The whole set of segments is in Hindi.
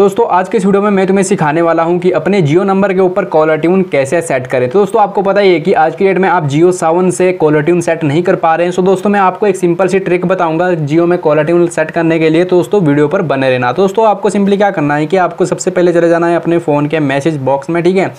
दोस्तों, आज के वीडियो में मैं तुम्हें सिखाने वाला हूँ कि अपने जियो नंबर के ऊपर कॉलर ट्यून कैसे सेट करें। तो दोस्तों, आपको पता ही है कि आज की डेट में आप जियो सावन से कॉलर ट्यून सेट नहीं कर पा रहे हैं। सो दोस्तों, मैं आपको एक सिंपल सी ट्रिक बताऊँगा जियो में कॉलर ट्यून सेट करने के लिए। तो दोस्तों, वीडियो पर बने रहना। तो दोस्तों, आपको सिंपली क्या करना है कि आपको सबसे पहले चले जाना है अपने फ़ोन के मैसेज बॉक्स में, ठीक है?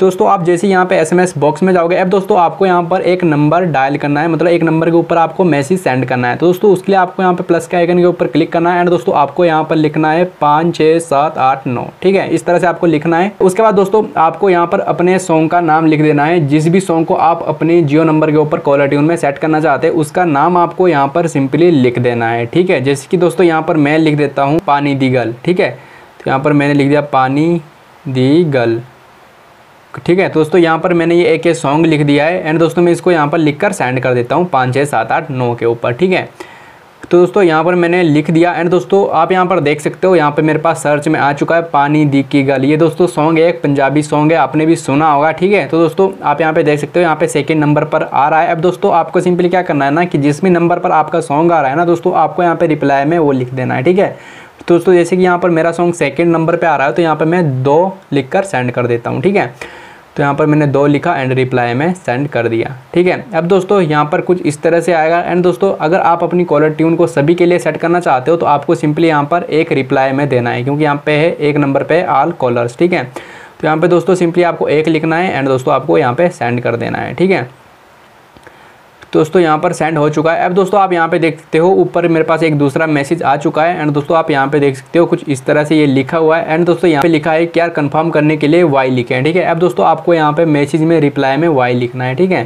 दोस्तों, आप जैसे यहाँ पे एसएमएस बॉक्स में जाओगे, अब दोस्तों आपको यहाँ पर एक नंबर डायल करना है मतलब एक नंबर के ऊपर आपको मैसेज सेंड करना है। तो दोस्तों, उसके लिए आपको यहाँ पे प्लस के आइकन के ऊपर क्लिक करना है एंड दोस्तों आपको यहाँ पर लिखना है पाँच छः सात, आठ, नौ, ठीक है? इस तरह से आपको लिखना है। उसके बाद दोस्तों, आपको यहाँ पर अपने सॉन्ग का नाम लिख देना है। जिस भी सॉन्ग को आप अपने जियो नंबर के ऊपर कॉलर ट्यून में सेट करना चाहते हैं, उसका नाम आपको यहाँ पर सिंपली लिख देना है, ठीक है? जैसे कि दोस्तों, यहाँ पर मैं लिख देता हूँ पानी दी गल, ठीक है? तो यहाँ पर मैंने लिख दिया पानी दी गल। ठीक है, दोस्तों, यहाँ पर मैंने ये एक सॉन्ग लिख दिया है। एंड दोस्तों, मैं इसको यहाँ पर लिख कर सेंड कर देता हूँ पाँच छः सात, आठ, नौ के ऊपर, ठीक है? तो दोस्तों, यहाँ पर मैंने लिख दिया। एंड दोस्तों, आप यहाँ पर देख सकते हो, यहाँ पर मेरे पास सर्च में आ चुका है पानी दी की गल। ये दोस्तों सॉन्ग है, एक पंजाबी सॉन्ग है, आपने भी सुना होगा, ठीक है? तो दोस्तों, आप यहाँ पे देख सकते हो, यहाँ पे सेकंड नंबर पर आ रहा है। अब दोस्तों, आपको सिंपली क्या करना है ना, कि जिस भी नंबर पर आपका सॉन्ग आ रहा है ना, दोस्तों, आपको यहाँ पर रिप्लाई में वो लिख देना है, ठीक है? तो दोस्तों, जैसे कि यहाँ पर मेरा सॉन्ग सेकेंड नंबर पर आ रहा है तो यहाँ पर मैं दो लिख कर सेंड कर देता हूँ, ठीक है? तो यहाँ पर मैंने दो लिखा एंड रिप्लाई में सेंड कर दिया। ठीक है? अब दोस्तों, यहाँ पर कुछ इस तरह से आएगा। एंड दोस्तों, अगर आप अपनी कॉलर ट्यून को सभी के लिए सेट करना चाहते हो तो आपको सिंपली यहाँ पर एक रिप्लाई में देना है, क्योंकि यहाँ पे है एक नंबर पे आल कॉलर्स ठीक है? तो यहाँ पे दोस्तों सिंपली आपको एक लिखना है एंड दोस्तों, आपको यहाँ पे सेंड कर देना है। ठीक है? दोस्तों, यहाँ पर सेंड हो चुका है। अब दोस्तों, आप यहाँ पे देख सकते हो, ऊपर मेरे पास एक दूसरा मैसेज आ चुका है। एंड दोस्तों, आप यहाँ पे देख सकते हो, कुछ इस तरह से ये लिखा हुआ है। एंड दोस्तों, यहाँ पे लिखा है क्या कन्फर्म करने के लिए वाई लिखे हैं ठीक है? अब दोस्तों, आपको यहाँ पे मैसेज में रिप्लाई में वाई लिखना है, ठीक है?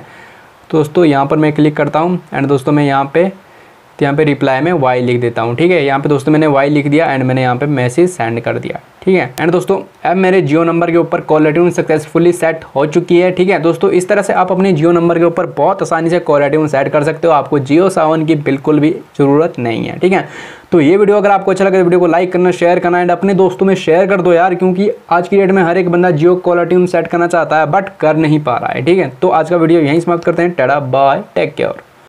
दोस्तों, यहाँ पर मैं क्लिक करता हूँ। एंड दोस्तों, मैं यहाँ पे तो यहाँ पे रिप्लाई में वाई लिख देता हूँ, ठीक है? यहाँ पे दोस्तों मैंने वाई लिख दिया एंड मैंने यहाँ पे मैसेज सेंड कर दिया, ठीक है? एंड दोस्तों, अब मेरे जियो नंबर के ऊपर कॉल ट्यून सक्सेसफुली सेट हो चुकी है, ठीक है? दोस्तों, इस तरह से आप अपने जियो नंबर के ऊपर बहुत आसानी से कॉल ट्यून सेट कर सकते हो। आपको जियो सावन की बिल्कुल भी ज़रूरत नहीं है, ठीक है? तो ये वीडियो अगर आपको अच्छा लगे तो वीडियो को लाइक करना शेयर करना एंड अपने दोस्तों में शेयर कर दो यार, क्योंकि आज की डेट में हर एक बंदा जियो कॉल ट्यून सेट करना चाहता है बट कर नहीं पा रहा है, ठीक है? तो आज का वीडियो यहीं समाप्त करते हैं। टेडा बाय टेक केयर